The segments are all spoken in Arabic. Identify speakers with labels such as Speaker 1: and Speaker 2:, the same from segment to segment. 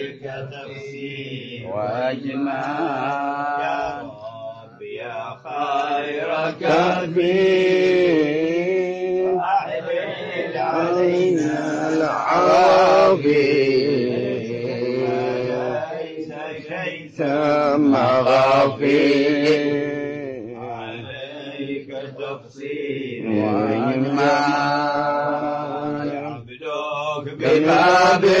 Speaker 1: عليك تفسير.
Speaker 2: وأجمع
Speaker 1: يا رب يا خير
Speaker 2: كافي
Speaker 1: أعلن
Speaker 2: علينا
Speaker 1: العافية.
Speaker 2: العافي
Speaker 1: ليس شيء
Speaker 2: ثم غافي
Speaker 1: عليك تفصيل
Speaker 2: وأجمع
Speaker 1: عبدك
Speaker 2: ببابه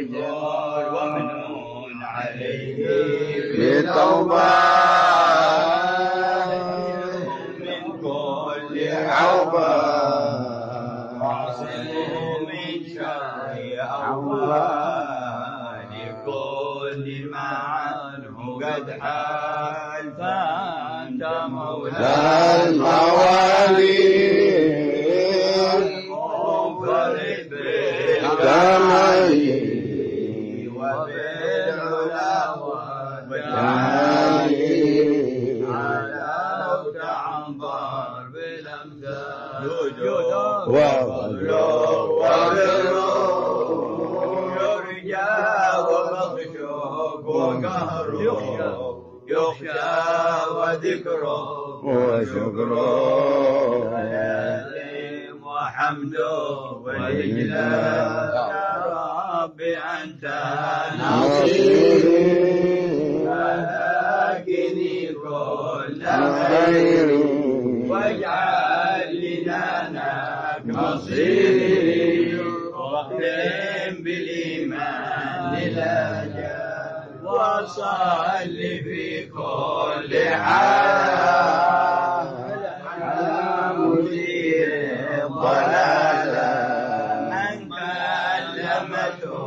Speaker 2: كيسان وغيره بتوبة.
Speaker 1: من كل
Speaker 2: عوبة.
Speaker 1: من شر كل ما عنه قد حال فأنت
Speaker 2: الموالي
Speaker 1: وقهره يخشى وذكره
Speaker 2: وشكره
Speaker 1: وحمده والإجلال يا رب أنت نصيري ولكني كل خير واجعل مصيري واختم بالإيمان الأجل وصل في كل حال. على مدير الضلالة من كلمته